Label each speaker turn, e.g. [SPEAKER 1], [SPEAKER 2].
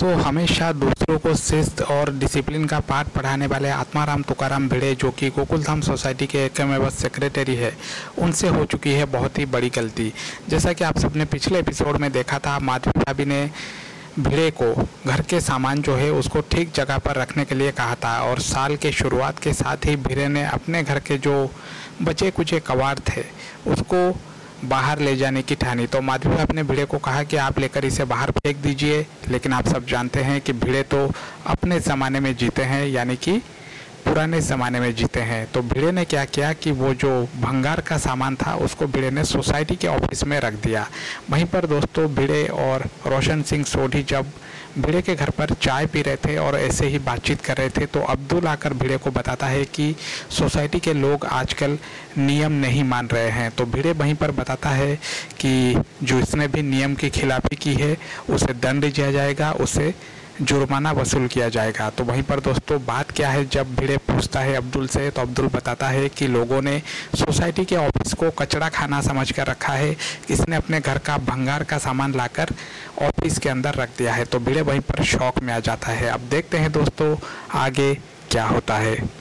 [SPEAKER 1] दोस्तों हमेशा दूसरों को शिस्त और डिसिप्लिन का पाठ पढ़ाने वाले आत्माराम तुकाराम भिड़े, जो कि गोकुल धाम सोसाइटी के एकमेव सेक्रेटरी है, उनसे हो चुकी है बहुत ही बड़ी गलती। जैसा कि आप सबने पिछले एपिसोड में देखा था, माधवी भाभी ने भिड़े को घर के सामान जो है उसको ठीक जगह पर रखने के लिए कहा था और साल के शुरुआत के साथ ही भिड़े ने अपने घर के जो बचे कुचे कवाड़ थे, उसको बाहर ले जाने की ठानी। तो माधवी अपने भिड़े को कहा कि आप लेकर इसे बाहर फेंक दीजिए, लेकिन आप सब जानते हैं कि भिड़े तो अपने ज़माने में जीते हैं, यानी कि पुराने ज़माने में जीते हैं। तो भिड़े ने क्या किया कि वो जो भंगार का सामान था, उसको भिड़े ने सोसाइटी के ऑफ़िस में रख दिया। वहीं पर दोस्तों भिड़े और रोशन सिंह सोढ़ी जब भिड़े के घर पर चाय पी रहे थे और ऐसे ही बातचीत कर रहे थे तो अब्दुल आकर भिड़े को बताता है कि सोसाइटी के लोग आजकल नियम नहीं मान रहे हैं। तो भिड़े वहीं पर बताता है कि जो इसने भी नियम की खिलाफी की है, उसे दंड दिया जाएगा, उसे जुर्माना वसूल किया जाएगा। तो वहीं पर दोस्तों, बात क्या है, जब भिड़े पूछता है अब्दुल से तो अब्दुल बताता है कि लोगों ने सोसाइटी के ऑफ़िस को कचरा खाना समझ कर रखा है। इसने अपने घर का भंगार का सामान लाकर ऑफ़िस के अंदर रख दिया है। तो भिड़े वहीं पर शौक में आ जाता है। अब देखते हैं दोस्तों, आगे क्या होता है।